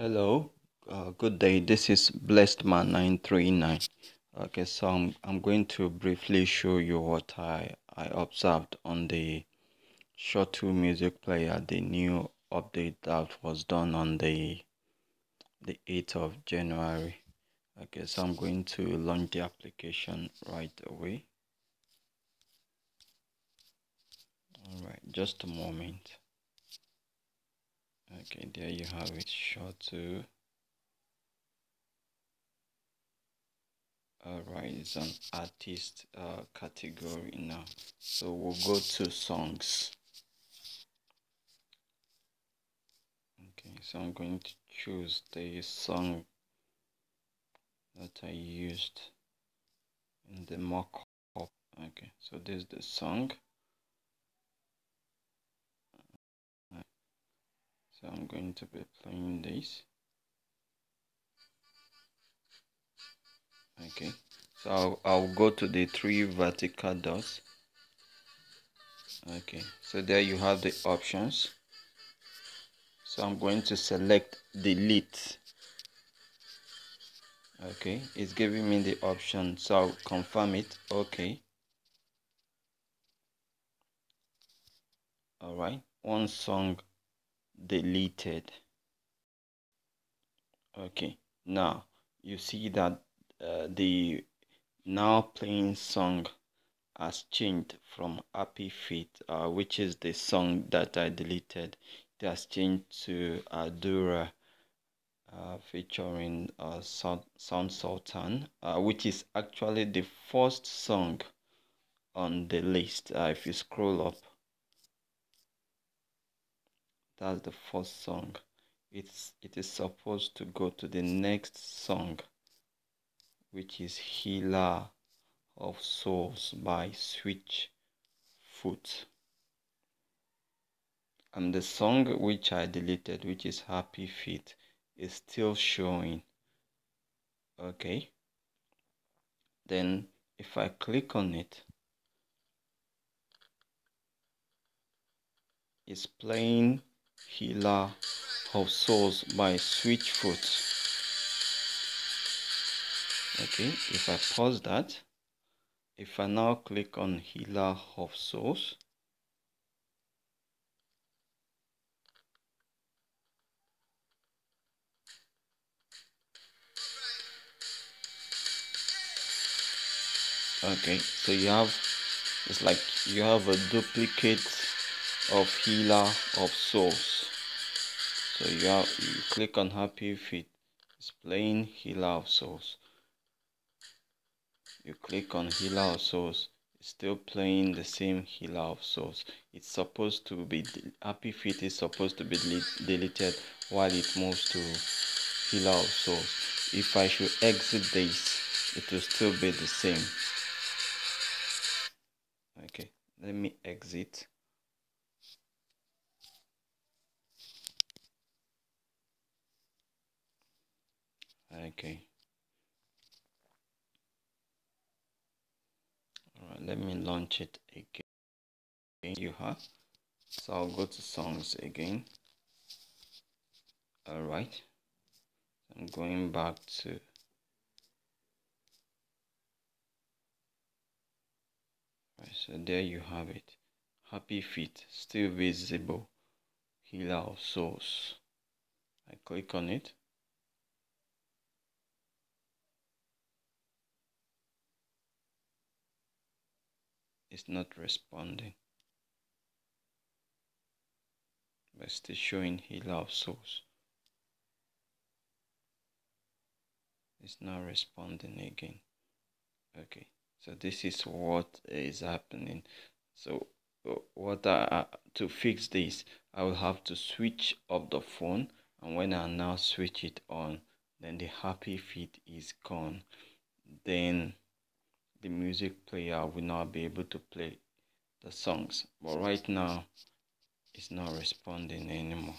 Hello, uh, good day. This is Blessed Man 939. Okay, so I'm, I'm going to briefly show you what I, I observed on the Shuttle music player, the new update that was done on the the 8th of January. Okay, so I'm going to launch the application right away. All right, just a moment okay there you have it Shuttle all right it's an artist uh, category now. So we'll go to songs. Okay so i'm going to choose the song that i used in the mock-up. Okay so this is the song so I'm going to be playing this. Okay. So I'll, go to the three vertical dots. Okay. So there you have the options. So I'm going to select delete. Okay. It's giving me the option. So I'll confirm it. Okay. All right. One song deleted. Okay now you see that uh, the now playing song has changed from happy feet uh, which is the song that i deleted. It has changed to adura uh, featuring uh, sound, sound sultan uh, which is actually the first song on the list uh, if you scroll up that's the first song. It's it is supposed to go to the next song which is healer of souls by switch foot. And the song which i deleted which is happy feet is still showing. Okay. Then if i click on it it's playing Healer of Souls by Switchfoot. Okay, if I pause that, if I now click on Healer of Souls, okay so you have it's like you have a duplicate of healer of souls. So you have you click on happy feet it's playing healer of souls. You click on healer of souls it's still playing the same healer of souls. It's supposed to be happy feet is supposed to be deleted while it moves to healer of souls. If i should exit this it will still be the same. Okay let me exit okay. All right let me launch it again. You have so i'll go to songs again. All right. I'm going back to right, so there you have it. Happy feet still visible healer of souls. I click on it is not responding. But still showing he loves souls. It's not responding again. Okay so this is what is happening. So uh, what I, to fix this I will have to switch up the phone and when I now switch it on then the happy feet is gone. Then the music player will not be able to play the songs. But right now it's not responding anymore.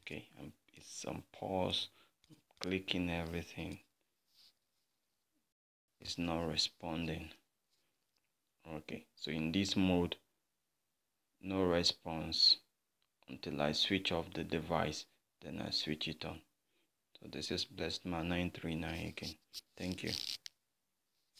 Okay I'm, it's on pause I'm clicking everything. It's not responding. Okay so in this mode no response until I switch off the device then I switch it on. So this is blessed man 939 again. Thank you